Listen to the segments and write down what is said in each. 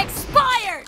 Expired!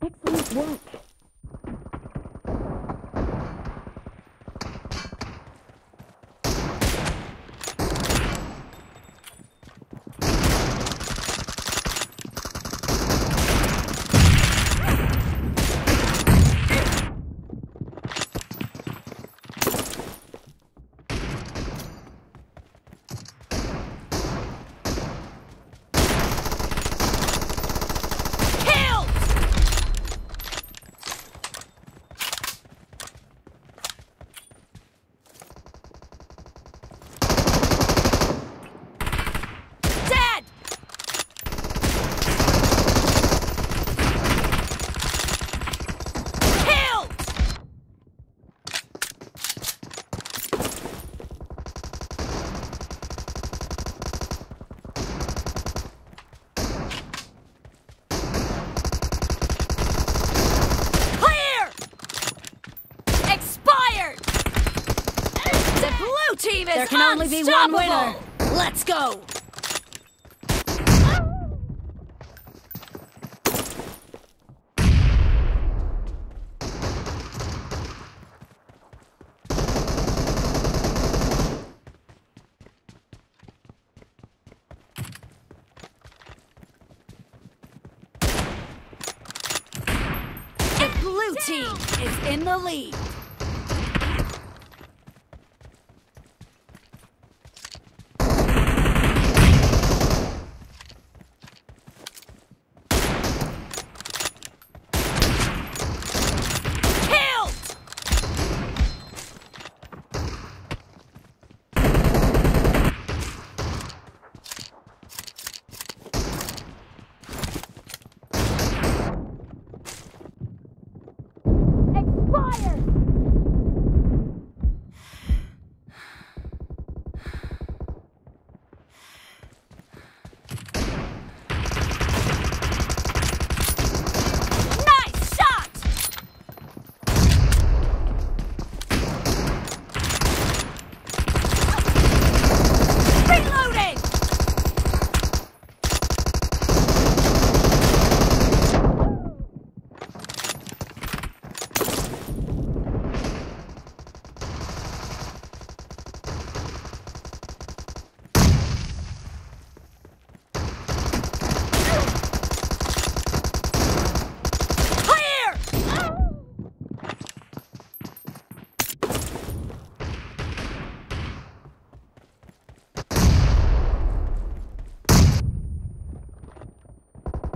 Excellent work. Killed! Dead! Killed! Clear! Expired! The blue team is There can only be one winner. Let's go! The blue team is in the lead.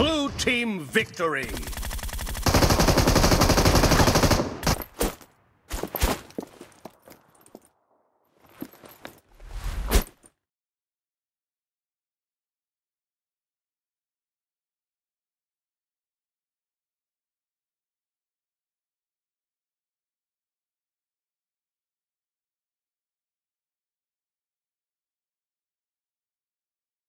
Blue team victory.